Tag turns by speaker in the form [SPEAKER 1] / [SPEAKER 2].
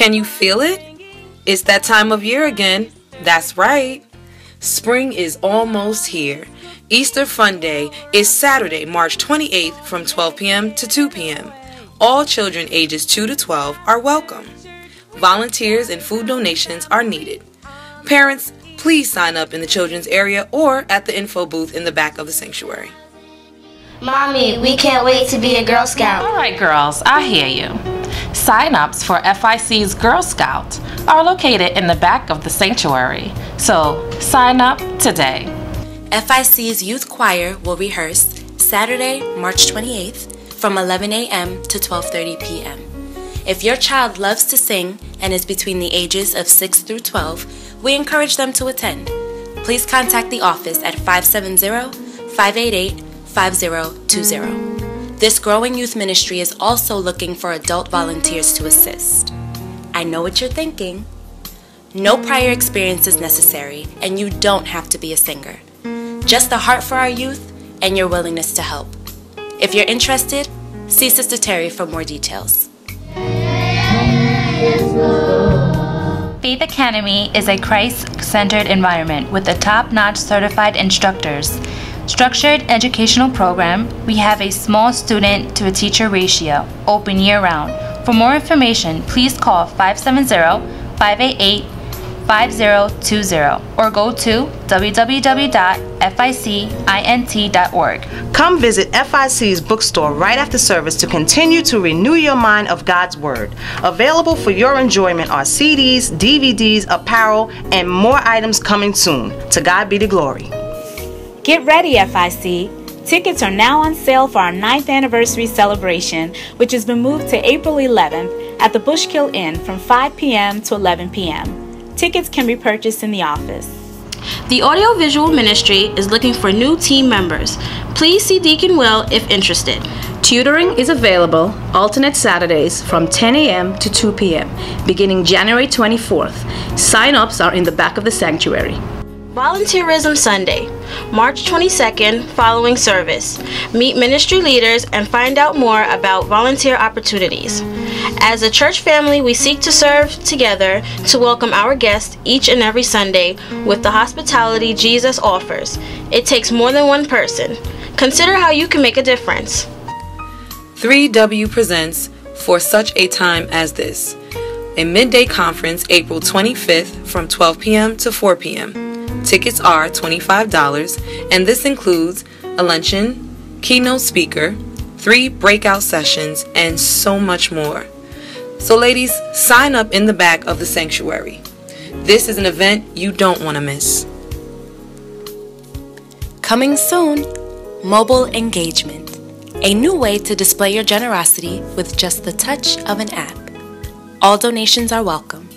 [SPEAKER 1] Can you feel it? It's that time of year again. That's right. Spring is almost here. Easter Fun Day is Saturday, March 28th from 12 p.m. to 2 p.m. All children ages 2 to 12 are welcome. Volunteers and food donations are needed. Parents, please sign up in the children's area or at the info booth in the back of the sanctuary.
[SPEAKER 2] Mommy, we can't wait to be a Girl Scout.
[SPEAKER 3] All right, girls, I hear you. Sign-ups for FIC's Girl Scout are located in the back of the sanctuary, so sign up today.
[SPEAKER 4] FIC's youth choir will rehearse Saturday, March 28th from 11 a.m. to 12:30 p.m. If your child loves to sing and is between the ages of 6 through 12, we encourage them to attend. Please contact the office at 570 588 5020. This growing youth ministry is also looking for adult volunteers to assist. I know what you're thinking. No prior experience is necessary, and you don't have to be a singer. Just a heart for our youth and your willingness to help. If you're interested, see Sister Terry for more details.
[SPEAKER 5] Faith Academy is a Christ centered environment with the top notch certified instructors. Structured educational program, we have a small student to a teacher ratio, open year round. For more information, please call 570 588 5020 or go to www.ficint.org.
[SPEAKER 6] Come visit FIC's bookstore right after service to continue to renew your mind of God's Word. Available for your enjoyment are CDs, DVDs, apparel, and more items coming soon. To God be the glory.
[SPEAKER 7] Get ready, FIC. Tickets are now on sale for our 9th anniversary celebration, which has been moved to April 11th at the Bushkill Inn from 5 p.m. to 11 p.m. Tickets can be purchased in the office.
[SPEAKER 8] The Audiovisual Ministry is looking for new team members. Please see Deacon Will if interested.
[SPEAKER 9] Tutoring is available alternate Saturdays from 10 a.m. to 2 p.m. beginning January 24th. Sign-ups are in the back of the sanctuary.
[SPEAKER 8] Volunteerism Sunday, March 22nd, following service. Meet ministry leaders and find out more about volunteer opportunities. As a church family, we seek to serve together to welcome our guests each and every Sunday with the hospitality Jesus offers. It takes more than one person. Consider how you can make a difference.
[SPEAKER 1] 3W presents For Such a Time as This, a midday conference April 25th from 12 p.m. to 4 p.m. Tickets are $25, and this includes a luncheon, keynote speaker, three breakout sessions, and so much more. So, ladies, sign up in the back of the sanctuary. This is an event you don't want to miss.
[SPEAKER 4] Coming soon, mobile engagement. A new way to display your generosity with just the touch of an app. All donations are welcome.